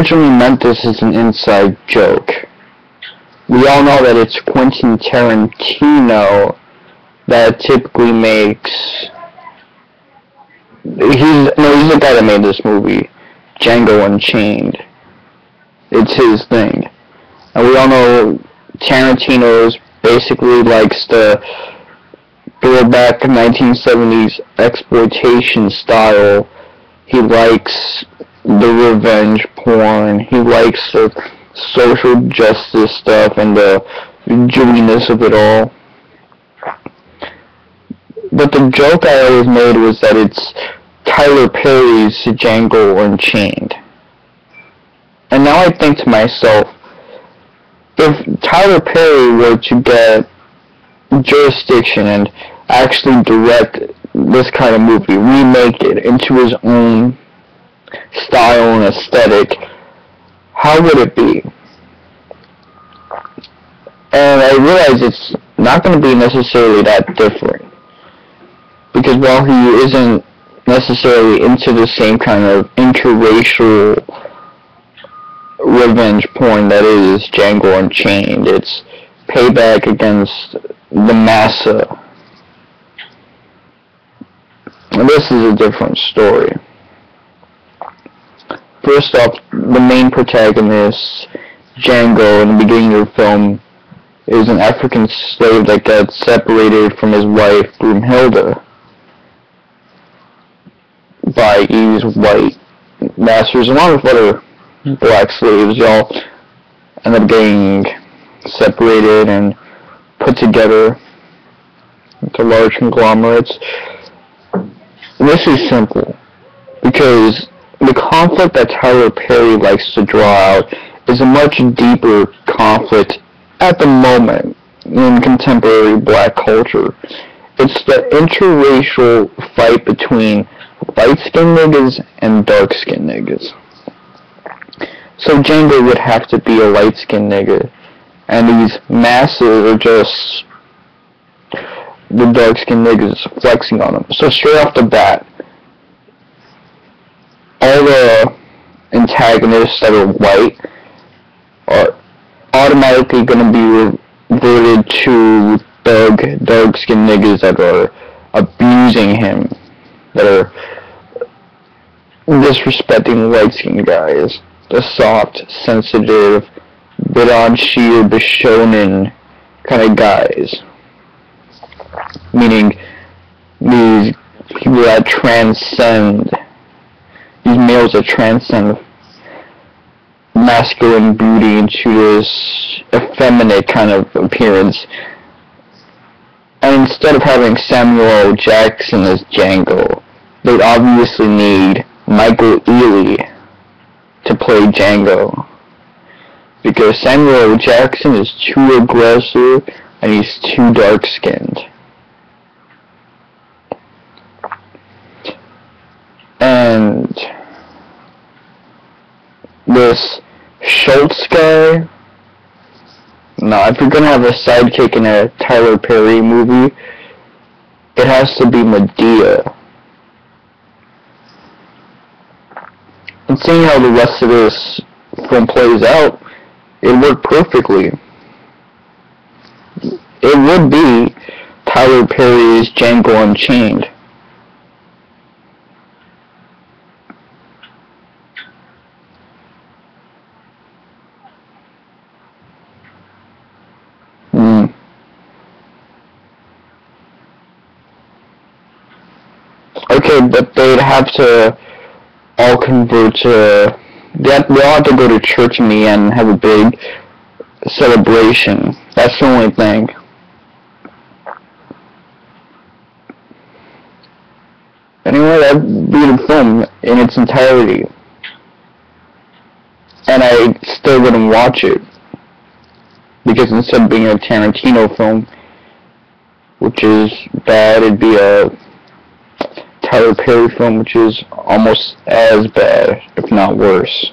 originally meant this as an inside joke. We all know that it's Quentin Tarantino that typically makes. He's no, he's the guy that made this movie, Django Unchained. It's his thing, and we all know Tarantino's basically likes the throwback 1970s exploitation style. He likes the revenge porn. He likes the social justice stuff and the jewiness of it all. But the joke I always made was that it's Tyler Perry's Django Unchained. And now I think to myself, if Tyler Perry were to get jurisdiction and actually direct this kind of movie, remake it into his own style and aesthetic, how would it be? And I realize it's not going to be necessarily that different. Because while he isn't necessarily into the same kind of interracial revenge porn that is Django Unchained, it's payback against the massa. And this is a different story. First off, the main protagonist, Django, in the beginning of the film, is an African slave that got separated from his wife, Broomhilda, by Eve's white masters, along with other black slaves. Y'all end up getting separated and put together into large conglomerates. This is simple because the conflict that Tyler Perry likes to draw out is a much deeper conflict at the moment in contemporary black culture. It's the interracial fight between light-skinned niggas and dark-skinned niggas. So Django would have to be a light-skinned nigga, and these masses are just the dark-skinned niggas flexing on him. So straight off the bat, the antagonists that are white are automatically going to be reverted to thug, dark skinned niggas that are abusing him, that are disrespecting light skinned guys. The soft, sensitive, bit on sheer, bishonen kind of guys. Meaning these people that transcend males that transcend masculine beauty into this effeminate kind of appearance. And instead of having Samuel Jackson as Django, they'd obviously need Michael Ealy to play Django. Because Samuel Jackson is too aggressive and he's too dark skinned. And this Schultz guy. No, if you're gonna have a sidekick in a Tyler Perry movie, it has to be Madea. And seeing how the rest of this film plays out, it worked perfectly. It would be Tyler Perry's Django Unchained. Okay, but they'd have to all convert to. They, they all have to go to church in the end and have a big celebration. That's the only thing. Anyway, that'd be the film in its entirety. And I still wouldn't watch it. Because instead of being a Tarantino film, which is bad, it'd be a Tyler Perry film, which is almost as bad, if not worse.